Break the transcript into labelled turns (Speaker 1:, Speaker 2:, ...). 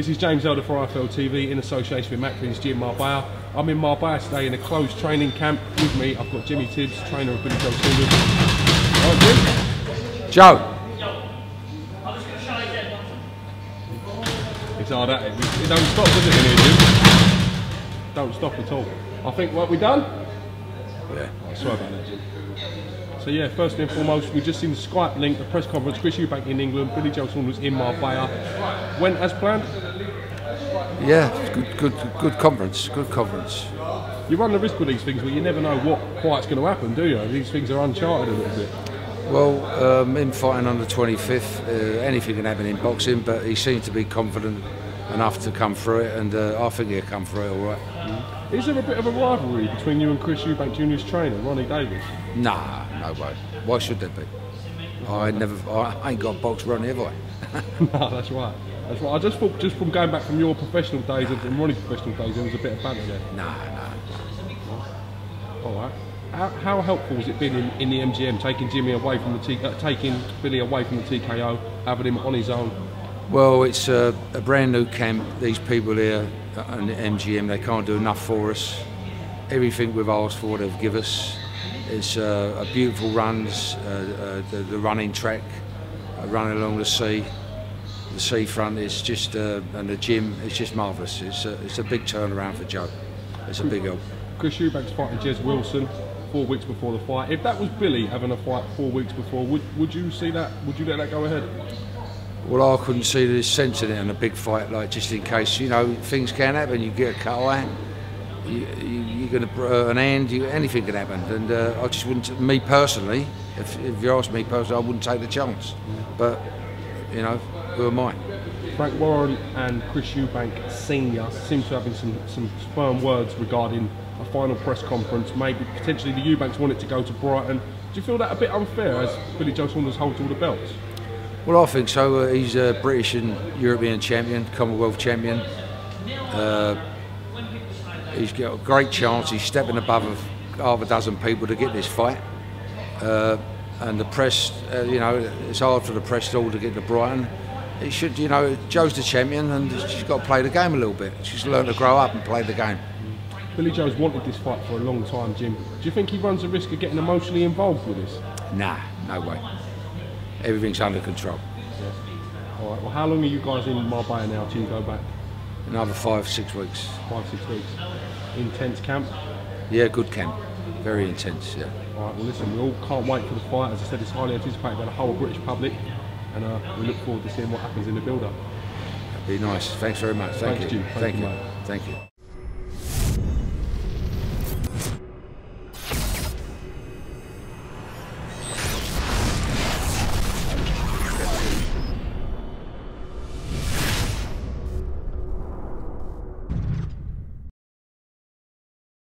Speaker 1: This is James Helder for IFL TV in association with Macklin's Gym Marbella. I'm in Marbella today in a closed training camp. With me, I've got Jimmy Tibbs, trainer of Billy Joe. All right, Jim?
Speaker 2: Joe,
Speaker 1: It's hard at it. It don't stop, does it, in here, Jim? Don't stop at all. I think, what, we done?
Speaker 2: yeah,
Speaker 1: I swear about that, Jim. So yeah, first and foremost, we've just seen the Skype link, the press conference, Chris Eubank in England, Billy Joe Saunders in Marbella. Went as planned.
Speaker 2: Yeah, good, good, good conference, good conference.
Speaker 1: You run the risk with these things, but you never know what quite's going to happen, do you? These things are uncharted a little bit.
Speaker 2: Well, um, him fighting on the 25th, uh, anything can happen in boxing, but he seemed to be confident enough to come through it, and uh, I think he'll come through it all right.
Speaker 1: Is there a bit of a rivalry between you and Chris Eubank Jr.'s trainer, Ronnie Davies?
Speaker 2: Nah, no way. Why should there be? I never, I ain't got box run, have I?
Speaker 1: no, that's right. That's right. I just thought, just from going back from your professional days and from Ronnie's professional days, there was a bit of banter there.
Speaker 2: Nah, nah.
Speaker 1: All right. How, how helpful has it been in, in the MGM taking Jimmy away from the T, uh, taking Billy away from the TKO, having him on his own?
Speaker 2: Well, it's a, a brand new camp. These people here at the MGM, they can't do enough for us. Everything we've asked for, they've give us. It's a beautiful runs, uh, uh, the, the running track, uh, running along the sea, the seafront. It's just, uh, and the gym, it's just marvellous. It's a, it's a big turnaround for Joe. It's a big help.
Speaker 1: Chris Eubank's fighting Jez Wilson four weeks before the fight. If that was Billy having a fight four weeks before, would, would you see that? Would you let that go ahead?
Speaker 2: Well, I couldn't see the sense in it in a big fight, like just in case, you know, things can happen. You get a cut eye, you, you, you're going to uh, an hand, you, anything can happen. And uh, I just wouldn't, me personally, if, if you ask me personally, I wouldn't take the chance. But, you know, who am I?
Speaker 1: Frank Warren and Chris Eubank Senior seem to have some some firm words regarding a final press conference. Maybe potentially the Eubanks want it to go to Brighton. Do you feel that a bit unfair as Billy Joe Saunders holds all the belts?
Speaker 2: Well, I think so. Uh, he's a British and European champion, Commonwealth champion. Uh, he's got a great chance. He's stepping above half a dozen people to get this fight. Uh, and the press, uh, you know, it's hard for the press all to get to Brighton. It should, you know, Joe's the champion and she's got to play the game a little bit. She's learned to grow up and play the game.
Speaker 1: Billy Joe's wanted this fight for a long time, Jim. Do you think he runs the risk of getting emotionally involved with this?
Speaker 2: Nah, no way. Everything's under control.
Speaker 1: All right. Well, how long are you guys in Marbella now till you go back?
Speaker 2: Another five, six weeks.
Speaker 1: Five, six weeks. Intense camp.
Speaker 2: Yeah, good camp. Very intense, yeah.
Speaker 1: All right. Well, listen, we all can't wait for the fight. As I said, it's highly anticipated by the whole British public, and uh, we look forward to seeing what happens in the build-up.
Speaker 2: Be nice. Thanks very much. Thank
Speaker 1: Thanks,
Speaker 2: you.
Speaker 1: Jim. Thank
Speaker 2: Thank
Speaker 1: you,
Speaker 2: you. Thank you.